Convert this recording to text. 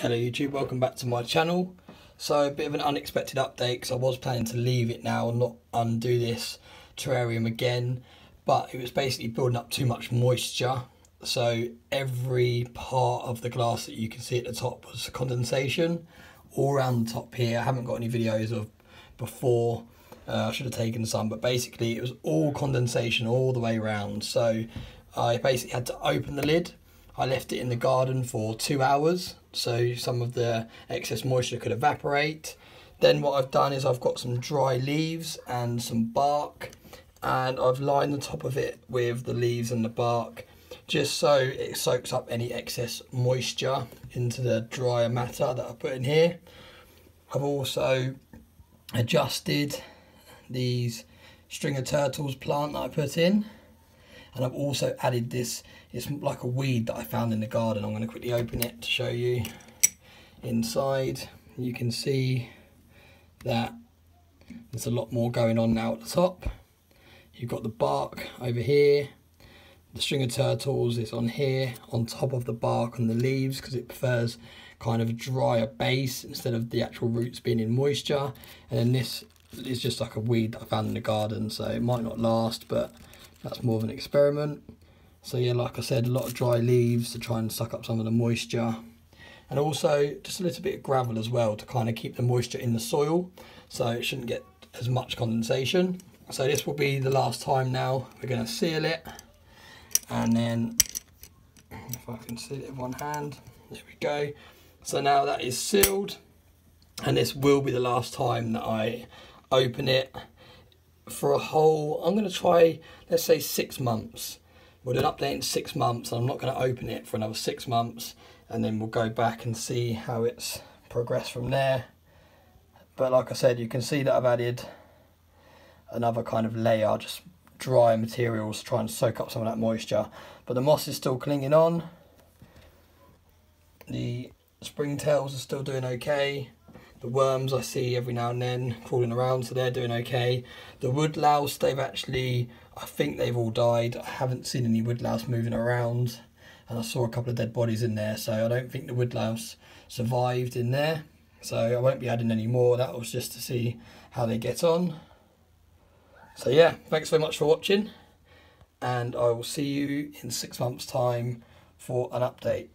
Hello YouTube, welcome back to my channel. So a bit of an unexpected update because I was planning to leave it now and not undo this terrarium again but it was basically building up too much moisture. So every part of the glass that you can see at the top was condensation all around the top here. I haven't got any videos of before. Uh, I should have taken some but basically it was all condensation all the way around. So I basically had to open the lid. I left it in the garden for two hours so some of the excess moisture could evaporate. Then what I've done is I've got some dry leaves and some bark and I've lined the top of it with the leaves and the bark just so it soaks up any excess moisture into the drier matter that I put in here. I've also adjusted these string of turtles plant that I put in and I've also added this it's like a weed that I found in the garden. I'm going to quickly open it to show you inside. You can see that there's a lot more going on now at the top. You've got the bark over here. The string of turtles is on here on top of the bark and the leaves because it prefers kind of a drier base instead of the actual roots being in moisture. And then this is just like a weed that I found in the garden so it might not last but that's more of an experiment. So yeah, like I said, a lot of dry leaves to try and suck up some of the moisture. And also just a little bit of gravel as well to kind of keep the moisture in the soil so it shouldn't get as much condensation. So this will be the last time now. We're going to seal it. And then, if I can seal it with one hand, there we go. So now that is sealed. And this will be the last time that I open it for a whole, I'm going to try, let's say six months. We'll do an update in six months and I'm not going to open it for another six months and then we'll go back and see how it's progressed from there. But like I said, you can see that I've added another kind of layer, just dry materials trying to try and soak up some of that moisture. But the moss is still clinging on. The springtails are still doing okay. The worms I see every now and then crawling around, so they're doing okay. The woodlouse, they've actually, I think they've all died. I haven't seen any woodlouse moving around. And I saw a couple of dead bodies in there, so I don't think the woodlouse survived in there. So I won't be adding any more. That was just to see how they get on. So yeah, thanks very much for watching. And I will see you in six months' time for an update.